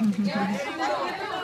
Nice.